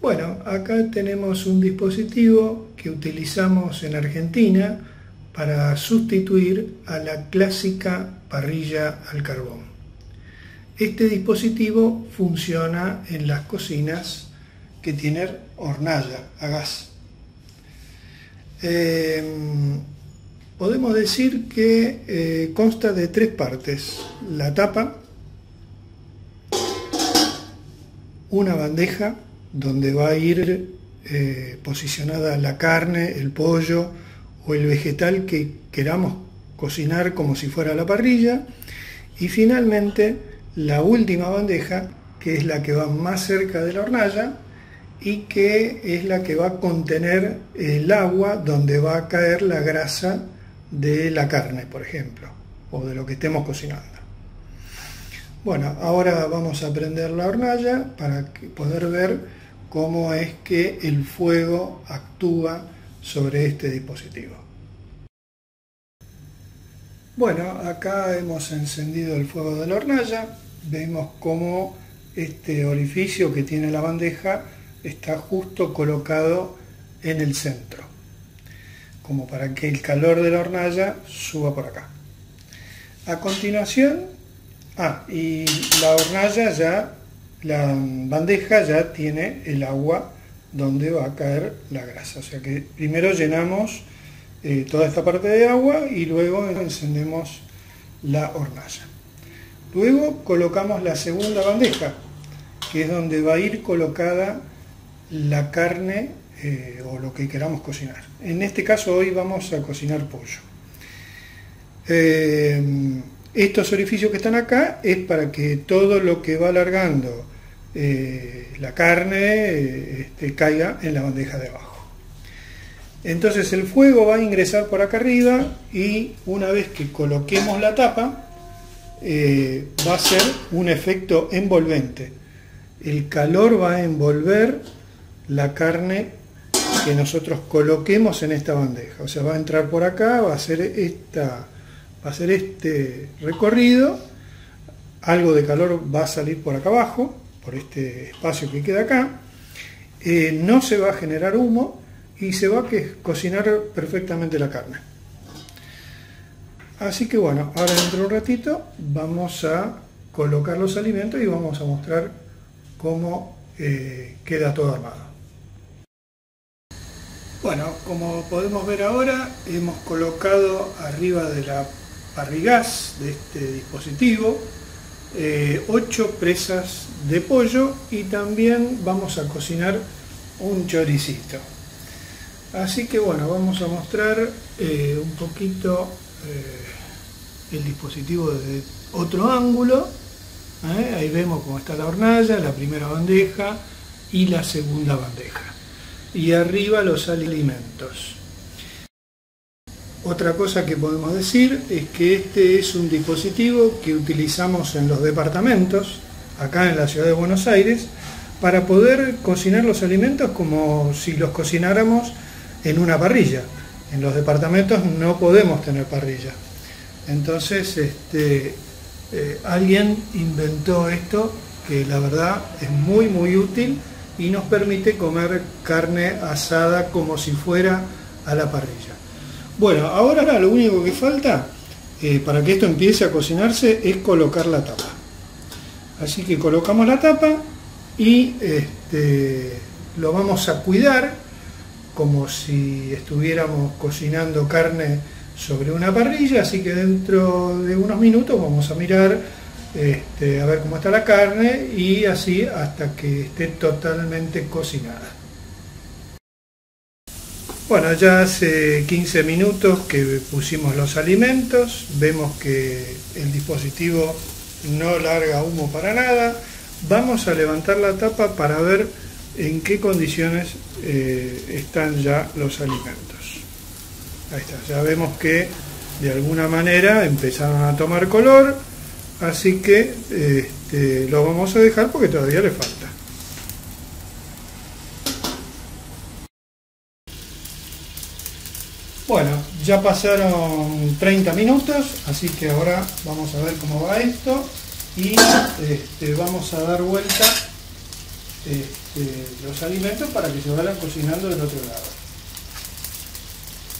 Bueno, acá tenemos un dispositivo que utilizamos en Argentina para sustituir a la clásica parrilla al carbón. Este dispositivo funciona en las cocinas que tienen hornalla a gas. Eh, podemos decir que eh, consta de tres partes. La tapa, una bandeja donde va a ir eh, posicionada la carne, el pollo o el vegetal que queramos cocinar como si fuera la parrilla. Y finalmente la última bandeja, que es la que va más cerca de la hornalla y que es la que va a contener el agua donde va a caer la grasa de la carne, por ejemplo, o de lo que estemos cocinando. Bueno, ahora vamos a prender la hornalla para poder ver cómo es que el fuego actúa sobre este dispositivo. Bueno, acá hemos encendido el fuego de la hornalla, vemos cómo este orificio que tiene la bandeja está justo colocado en el centro, como para que el calor de la hornalla suba por acá. A continuación, ah, y la hornalla ya la bandeja ya tiene el agua donde va a caer la grasa. O sea que primero llenamos eh, toda esta parte de agua y luego encendemos la hornalla. Luego colocamos la segunda bandeja, que es donde va a ir colocada la carne eh, o lo que queramos cocinar. En este caso hoy vamos a cocinar pollo. Eh, estos orificios que están acá es para que todo lo que va alargando eh, la carne eh, este, caiga en la bandeja de abajo. Entonces el fuego va a ingresar por acá arriba y una vez que coloquemos la tapa eh, va a ser un efecto envolvente. El calor va a envolver la carne que nosotros coloquemos en esta bandeja. O sea, va a entrar por acá, va a hacer esta va a hacer este recorrido, algo de calor va a salir por acá abajo, por este espacio que queda acá, eh, no se va a generar humo y se va a cocinar perfectamente la carne. Así que bueno, ahora dentro de un ratito vamos a colocar los alimentos y vamos a mostrar cómo eh, queda todo armado. Bueno, como podemos ver ahora, hemos colocado arriba de la parrigás de este dispositivo, 8 eh, presas de pollo y también vamos a cocinar un choricito. Así que bueno, vamos a mostrar eh, un poquito eh, el dispositivo desde otro ángulo. Ahí vemos cómo está la hornalla, la primera bandeja y la segunda bandeja. Y arriba los alimentos. Otra cosa que podemos decir es que este es un dispositivo que utilizamos en los departamentos, acá en la ciudad de Buenos Aires, para poder cocinar los alimentos como si los cocináramos en una parrilla. En los departamentos no podemos tener parrilla. Entonces, este, eh, alguien inventó esto que la verdad es muy, muy útil y nos permite comer carne asada como si fuera a la parrilla. Bueno, ahora lo único que falta eh, para que esto empiece a cocinarse es colocar la tapa. Así que colocamos la tapa y este, lo vamos a cuidar como si estuviéramos cocinando carne sobre una parrilla, así que dentro de unos minutos vamos a mirar este, a ver cómo está la carne y así hasta que esté totalmente cocinada. Bueno, ya hace 15 minutos que pusimos los alimentos, vemos que el dispositivo no larga humo para nada. Vamos a levantar la tapa para ver en qué condiciones eh, están ya los alimentos. Ahí está, ya vemos que de alguna manera empezaron a tomar color, así que este, lo vamos a dejar porque todavía le falta. Bueno, ya pasaron 30 minutos, así que ahora vamos a ver cómo va esto y este, vamos a dar vuelta este, los alimentos para que se vayan cocinando del otro lado.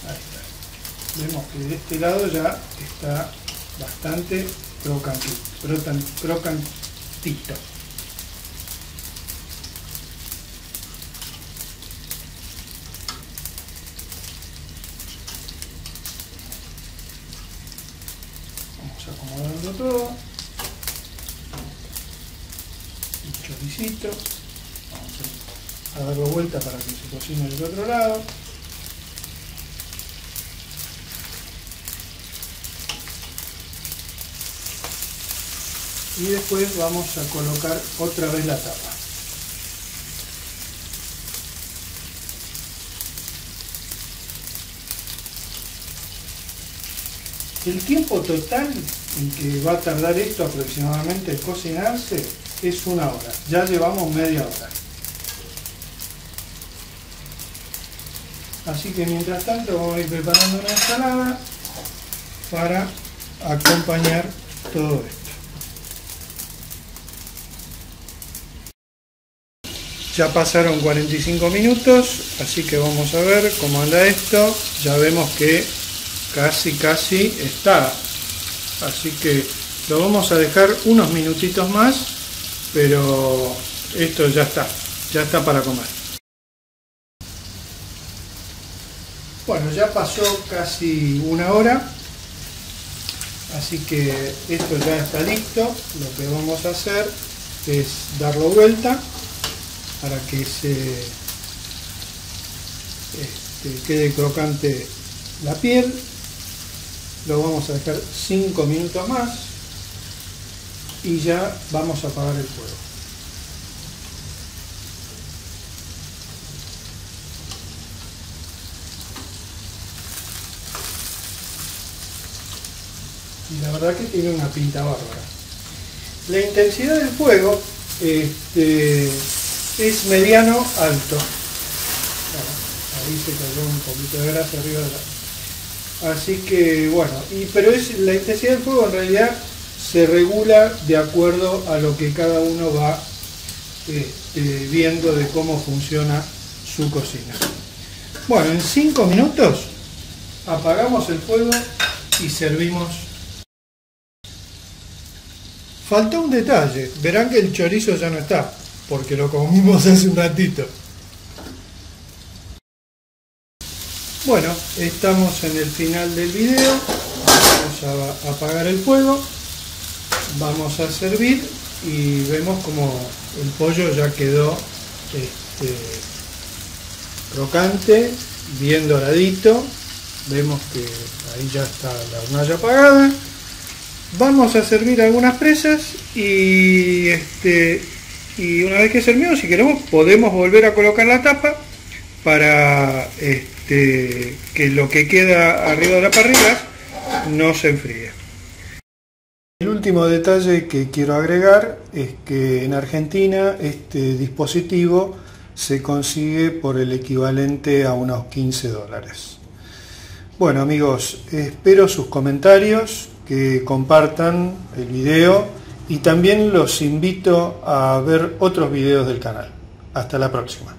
Ahí está. Vemos que de este lado ya está bastante crocantito. crocantito. Vamos todo. El choricito. Vamos a darlo vuelta para que se cocine del otro lado. y después vamos a colocar otra vez la tapa. El tiempo total en que va a tardar esto aproximadamente cocinarse es una hora. Ya llevamos media hora. Así que mientras tanto vamos a ir preparando una ensalada para acompañar todo esto. Ya pasaron 45 minutos, así que vamos a ver cómo anda esto. Ya vemos que casi casi está. Así que lo vamos a dejar unos minutitos más, pero esto ya está, ya está para comer. Bueno, ya pasó casi una hora, así que esto ya está listo. Lo que vamos a hacer es darlo vuelta para que se este, quede crocante la piel. Lo vamos a dejar 5 minutos más y ya vamos a apagar el fuego. Y la verdad que tiene una pinta bárbara. La intensidad del fuego este, es mediano alto. ahí se cayó un poquito de grasa arriba de la... Así que bueno, y, pero es la intensidad del fuego en realidad se regula de acuerdo a lo que cada uno va este, viendo de cómo funciona su cocina. Bueno, en 5 minutos apagamos el fuego y servimos. Falta un detalle, verán que el chorizo ya no está porque lo comimos hace un ratito. Bueno, estamos en el final del video, vamos a apagar el fuego, vamos a servir y vemos como el pollo ya quedó este, crocante, bien doradito, vemos que ahí ya está la hornalla apagada, vamos a servir algunas presas y este, y una vez que servido, si queremos, podemos volver a colocar la tapa para este, que lo que queda arriba de la parrilla no se enfríe. El último detalle que quiero agregar es que en Argentina este dispositivo se consigue por el equivalente a unos 15 dólares. Bueno amigos, espero sus comentarios, que compartan el video y también los invito a ver otros videos del canal. Hasta la próxima.